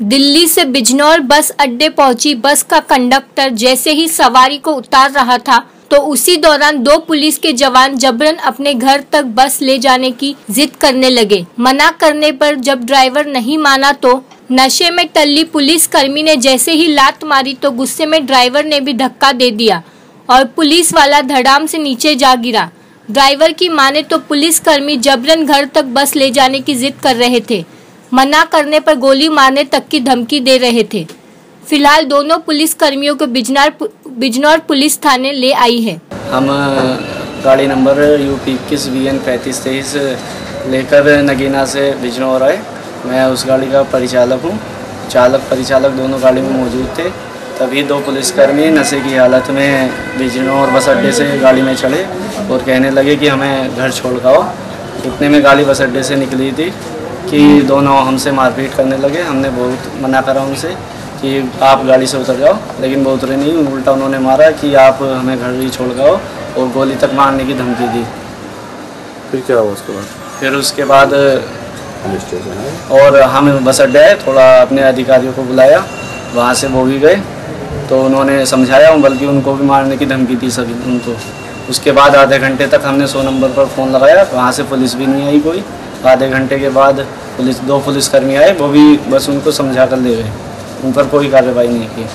दिल्ली से बिजनौर बस अड्डे पहुँची बस का कंडक्टर जैसे ही सवारी को उतार रहा था तो उसी दौरान दो पुलिस के जवान जबरन अपने घर तक बस ले जाने की जिद करने लगे। मना करने पर जब ड्राइवर नहीं माना तो नशे में टल्ली पुलिस कर्मी ने जैसे ही लात मारी तो गुस्से में ड्राइवर ने भी धक्का दे दिया और पुलिस वाला धड़ाम से नीचे जा गिरा। ड्राइवर की माने तो पुलिस कर्मी जबरन घर तक बस ले जाने की जिद कर रहे थे। मना करने पर गोली मारने तक की धमकी दे रहे थे। फ़िलहाल दोनों पुलिस कर्मियों को बिजनौर बिजनौर पुलिस थाने ले आई है। हम गाड़ी नंबर यू पी इक्कीस वी एन पैंतीस, तेईस लेकर नगीना से बिजनौर आए। मैं उस गाड़ी का परिचालक हूँ। चालक, परिचालक दोनों गाड़ी में मौजूद थे। तभी दो पुलिसकर्मी नशे की हालत में बिजनौर बस अड्डे से गाड़ी में चढ़े और कहने लगे कि हमें घर छोड़ आओ। इतने में गाड़ी बस अड्डे से निकली थी कि दोनों हमसे मारपीट करने लगे। हमने बहुत मना करा उनसे। कि आप गाड़ी से उतर जाओ लेकिन वो उतरे नहीं उल्टा उन्होंने मारा कि आप हमें घर ही छोड़ जाओ और गोली तक मारने की धमकी दी। फिर क्या हुआ उसके बाद? फिर उसके बाद और हम बस अड्डे आए थोड़ा अपने अधिकारियों को बुलाया वहाँ से वो भी गए तो उन्होंने समझाया बल्कि उनको भी मारने की धमकी दी सभी उनको। उसके बाद आधे घंटे तक हमने सौ नंबर पर फ़ोन लगाया वहाँ से पुलिस भी नहीं आई कोई। आधे घंटे के बाद पुलिस दो पुलिसकर्मी आए वो भी बस उनको समझा कर ले गए। उन पर कोई कार्रवाई नहीं की।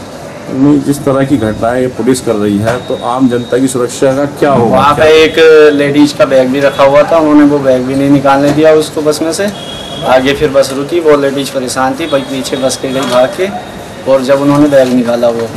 नहीं, जिस तरह की घटनाएँ पुलिस कर रही है तो आम जनता की सुरक्षा का क्या होगा? वहाँ पे एक लेडीज़ का बैग भी रखा हुआ था उन्होंने वो बैग भी नहीं निकालने दिया उसको बस में से। आगे फिर बस रुकी वो लेडीज़ परेशान थी पीछे बस के गई भाग के और जब उन्होंने बैग निकाला वो।